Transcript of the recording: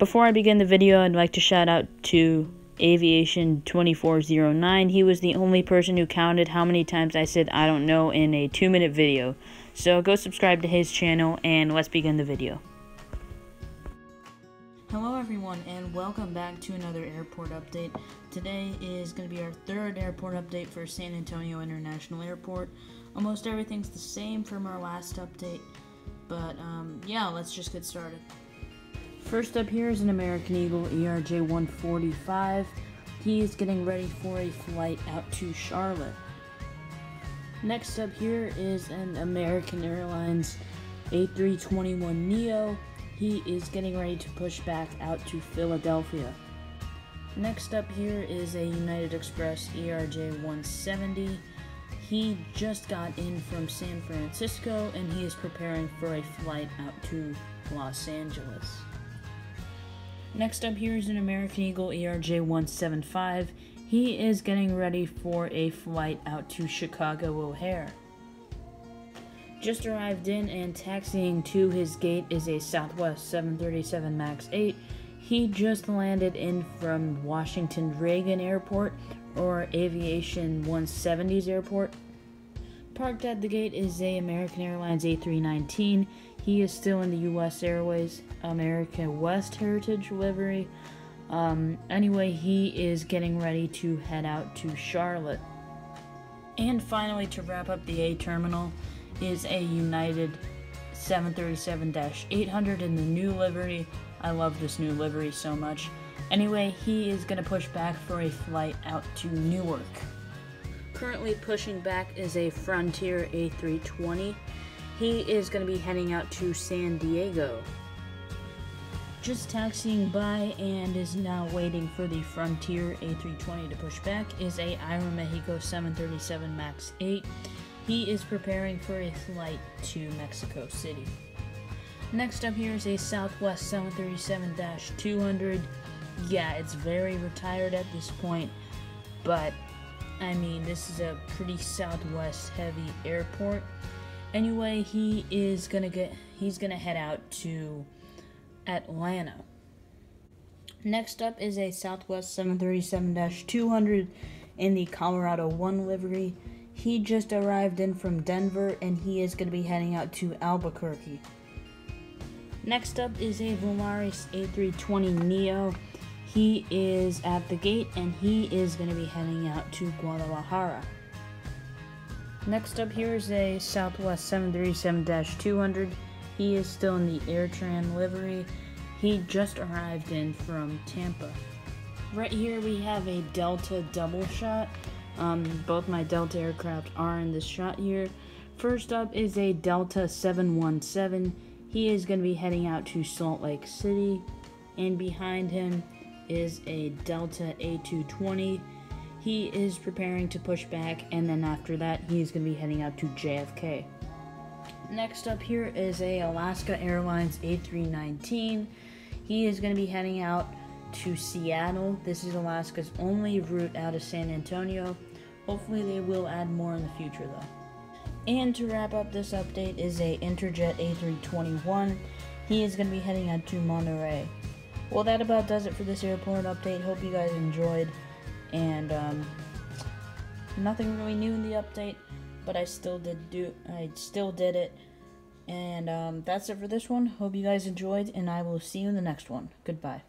Before I begin the video, I'd like to shout out to Aviation 2409. He was the only person who counted how many times I said I don't know in a two minute video. So go subscribe to his channel and let's begin the video. Hello everyone and welcome back to another airport update. Today is going to be our third airport update for San Antonio International Airport. Almost everything's the same from our last update, but um, yeah, let's just get started. First up here is an American Eagle ERJ 145. He is getting ready for a flight out to Charlotte. Next up here is an American Airlines A321neo. He is getting ready to push back out to Philadelphia. Next up here is a United Express ERJ 170. He just got in from San Francisco and he is preparing for a flight out to Los Angeles. Next up here is an American Eagle ERJ 175. He is getting ready for a flight out to Chicago O'Hare. Just arrived in and taxiing to his gate is a Southwest 737 MAX 8. He just landed in from Washington Reagan Airport or Aviation 170's airport. Parked at the gate is a American Airlines A319. He is still in the U.S. Airways American West Heritage livery. Um, anyway, he is getting ready to head out to Charlotte. And finally, to wrap up the A terminal, is a United 737-800 in the new livery. I love this new livery so much. Anyway, he is going to push back for a flight out to Newark. Currently pushing back is a Frontier A320. He is going to be heading out to San Diego. Just taxiing by and is now waiting for the Frontier A320 to push back is a Aeromexico 737 MAX 8. He is preparing for a flight to Mexico City. Next up here is a Southwest 737-200. Yeah, it's very retired at this point, but I mean, this is a pretty Southwest heavy airport. Anyway, he is gonna get he's gonna head out to Atlanta. Next up is a Southwest 737-200 in the Colorado 1 livery. He just arrived in from Denver and he is going to be heading out to Albuquerque. Next up is a Volaris A320neo. He is at the gate and he is going to be heading out to Guadalajara. Next up here is a Southwest 737-200. He is still in the AirTran livery. He just arrived in from Tampa. Right here we have a Delta double shot. Um, both my Delta aircraft are in this shot here. First up is a Delta 717. He is going to be heading out to Salt Lake City. And behind him is a Delta A220. He is preparing to push back, and then after that, he is going to be heading out to JFK. Next up here is a Alaska Airlines A319. He is going to be heading out to Seattle. This is Alaska's only route out of San Antonio. Hopefully they will add more in the future though. And to wrap up this update is a Interjet A321. He is going to be heading out to Monterrey. Well, that about does it for this airport update. Hope you guys enjoyed. And um, nothing really new in the update, but I still did do. I still did it. And um, that's it for this one. Hope you guys enjoyed, and I will see you in the next one. Goodbye.